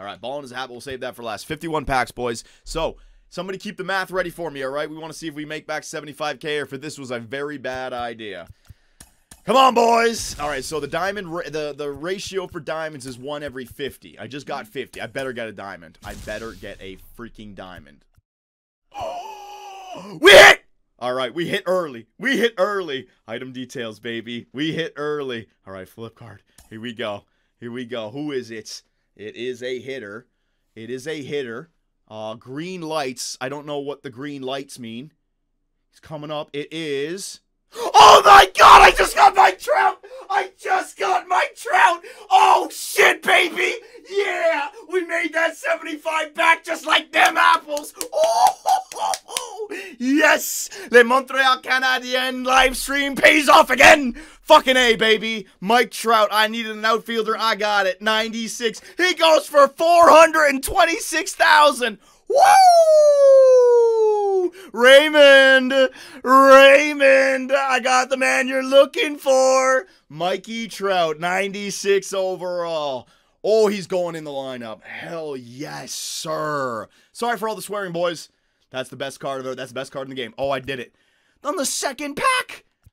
All right, ball in his hat. We'll save that for last. 51 packs, boys. So, somebody keep the math ready for me, all right? We want to see if we make back 75K or if this was a very bad idea. Come on, boys. All right, so the diamond, the, the ratio for diamonds is one every 50. I just got 50. I better get a diamond. I better get a freaking diamond. Oh, we hit! All right, we hit early. We hit early. Item details, baby. We hit early. All right, flip card. Here we go. Here we go. Who is it? It is a hitter. It is a hitter. Uh, green lights. I don't know what the green lights mean. He's coming up. It is. Oh my god, I just got my trout! I just got my trout! Oh shit, baby! Yeah! We made that 75 back just like them apples! Oh! Yes! Le Montreal Canadien live stream pays off again! Fucking A, baby! Mike Trout, I needed an outfielder, I got it. 96. He goes for 426,000! Woo! Raymond! Raymond! I got the man you're looking for! Mikey Trout, 96 overall. Oh, he's going in the lineup. Hell yes, sir. Sorry for all the swearing, boys. That's the best card of it. That's the best card in the game. Oh, I did it. On the second pack!